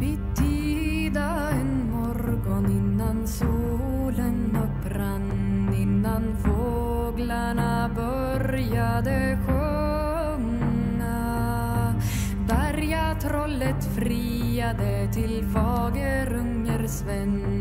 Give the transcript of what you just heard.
Bittida en morgon innan solen upprann innan fåglarna började sjunga. Bergatrollet friade till Fagerunger Sven